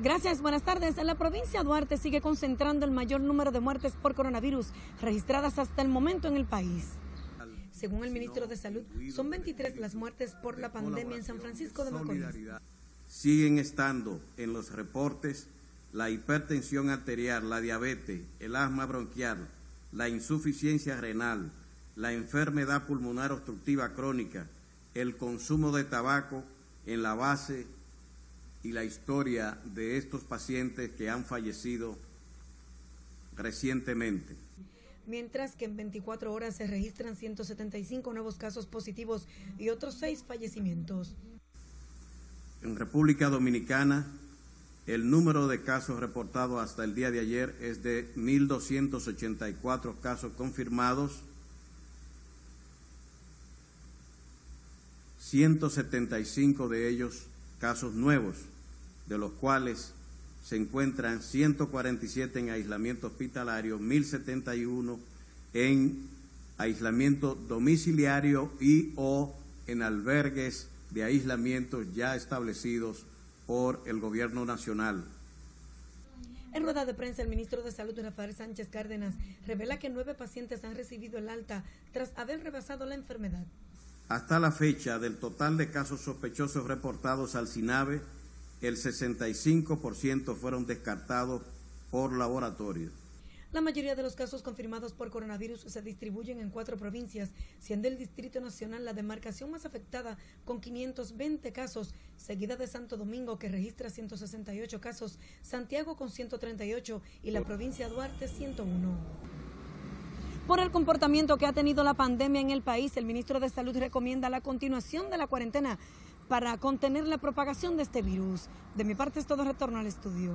Gracias, buenas tardes. La provincia de Duarte sigue concentrando el mayor número de muertes por coronavirus registradas hasta el momento en el país. Según el ministro de Salud, son 23 las muertes por la pandemia en San Francisco de Macorís. Siguen estando en los reportes la hipertensión arterial, la diabetes, el asma bronquial, la insuficiencia renal, la enfermedad pulmonar obstructiva crónica, el consumo de tabaco en la base y la historia de estos pacientes que han fallecido recientemente. Mientras que en 24 horas se registran 175 nuevos casos positivos y otros seis fallecimientos. En República Dominicana, el número de casos reportados hasta el día de ayer es de 1.284 casos confirmados, 175 de ellos casos nuevos de los cuales se encuentran 147 en aislamiento hospitalario, 1071 en aislamiento domiciliario y o en albergues de aislamiento ya establecidos por el gobierno nacional. En rueda de prensa, el ministro de Salud, Rafael Sánchez Cárdenas, revela que nueve pacientes han recibido el alta tras haber rebasado la enfermedad. Hasta la fecha, del total de casos sospechosos reportados al SINAVE, el 65% fueron descartados por laboratorio. La mayoría de los casos confirmados por coronavirus se distribuyen en cuatro provincias, siendo el Distrito Nacional la demarcación más afectada con 520 casos, seguida de Santo Domingo que registra 168 casos, Santiago con 138 y la provincia Duarte 101. Por el comportamiento que ha tenido la pandemia en el país, el ministro de Salud recomienda la continuación de la cuarentena para contener la propagación de este virus. De mi parte es todo retorno al estudio.